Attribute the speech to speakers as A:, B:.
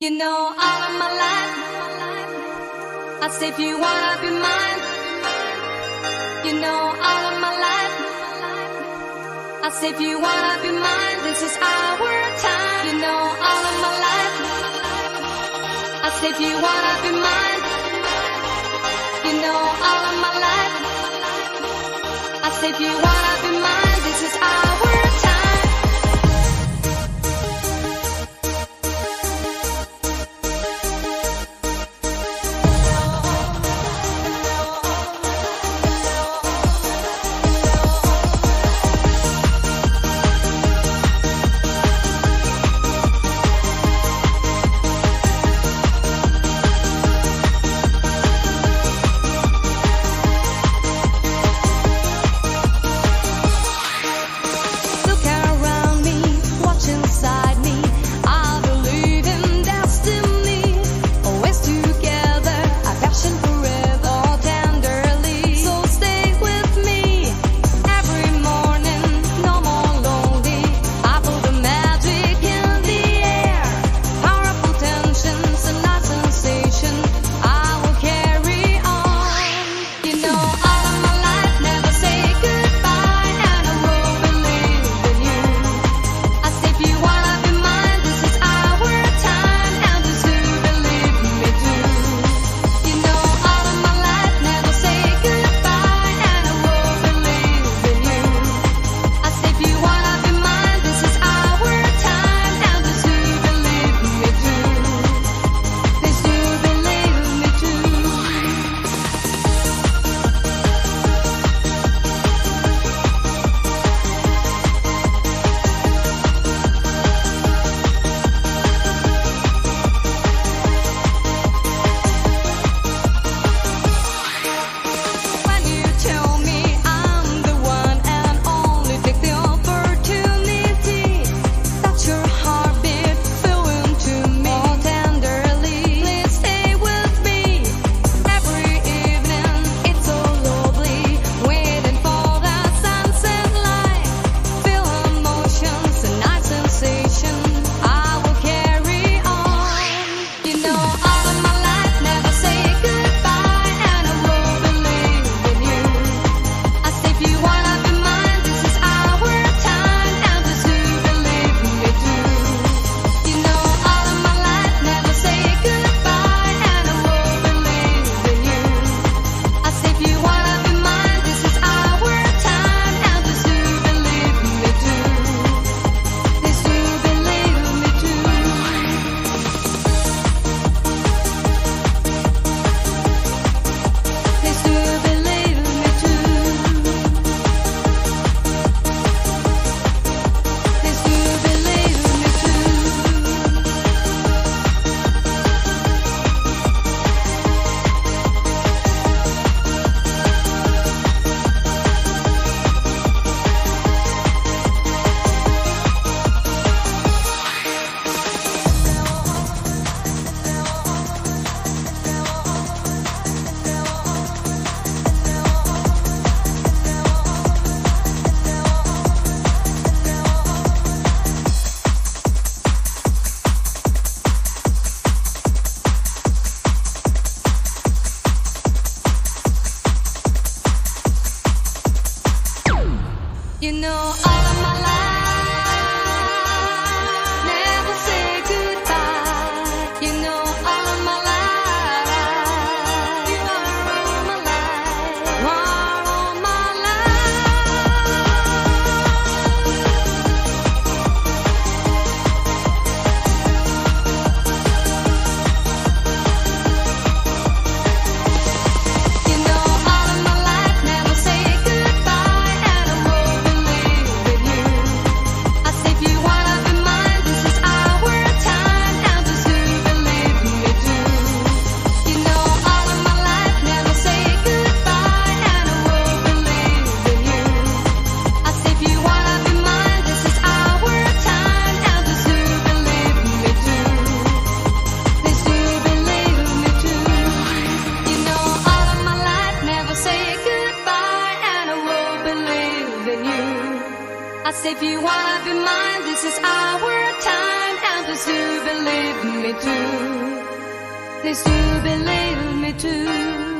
A: You know, all of my life, I said if you wanna be mine. You know, all of my life, I said if you wanna be mine. This is our time. You know, all of my life, I said if you wanna be mine. You know, all of my life, I said if you wanna. You know I So if you wanna be mine, this is our time. And please do believe me too. Please do believe me too.